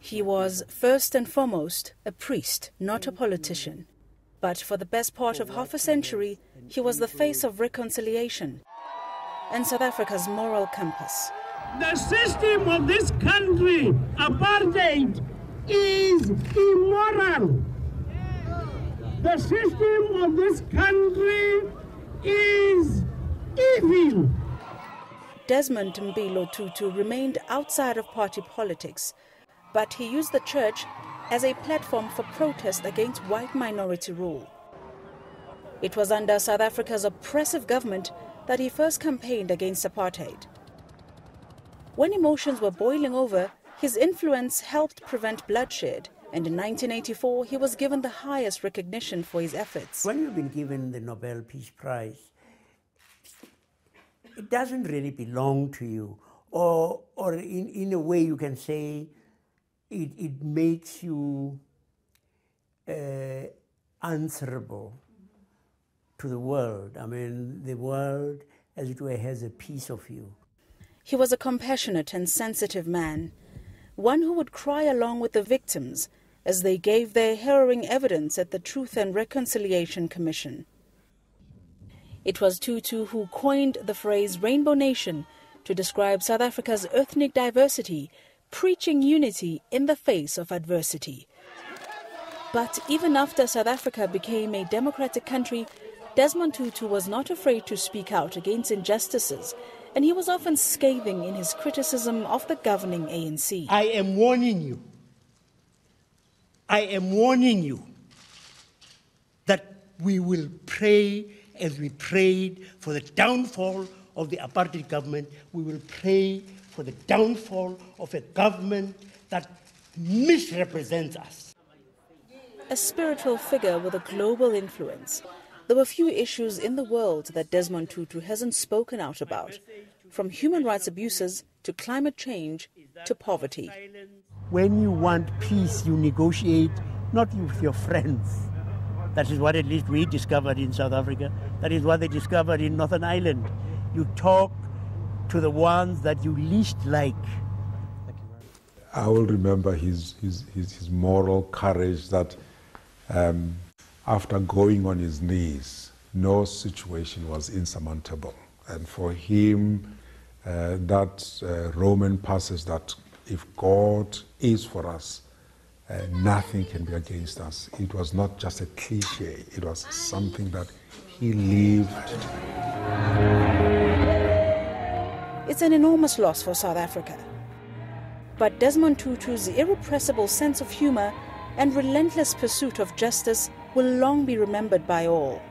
He was, first and foremost, a priest, not a politician. But for the best part of half a century, he was the face of reconciliation and South Africa's moral compass. The system of this country, apartheid, is immoral. The system of this country is evil. Desmond Mpilo Tutu remained outside of party politics, but he used the church as a platform for protest against white minority rule. It was under South Africa's oppressive government that he first campaigned against apartheid. When emotions were boiling over, his influence helped prevent bloodshed, and in 1984 he was given the highest recognition for his efforts. When you've been given the Nobel Peace Prize, it doesn't really belong to you, or, or in, in a way you can say it, it makes you uh, answerable to the world. I mean, the world, as it were, has a piece of you. He was a compassionate and sensitive man, one who would cry along with the victims as they gave their harrowing evidence at the Truth and Reconciliation Commission. It was Tutu who coined the phrase Rainbow Nation to describe South Africa's ethnic diversity, preaching unity in the face of adversity. But even after South Africa became a democratic country, Desmond Tutu was not afraid to speak out against injustices, and he was often scathing in his criticism of the governing ANC. I am warning you. I am warning you that we will pray as we prayed for the downfall of the apartheid government. We will pray for the downfall of a government that misrepresents us. A spiritual figure with a global influence, there were few issues in the world that Desmond Tutu hasn't spoken out about, from human rights abuses to climate change to poverty. When you want peace, you negotiate not with your friends. That is what at least we discovered in South Africa. That is what they discovered in Northern Ireland. You talk to the ones that you least like. I will remember his, his, his, his moral courage that um, after going on his knees, no situation was insurmountable. And for him, uh, that uh, Roman passage that if God is for us, uh, nothing can be against us. It was not just a cliche, it was something that he lived. It's an enormous loss for South Africa. But Desmond Tutu's irrepressible sense of humor and relentless pursuit of justice will long be remembered by all.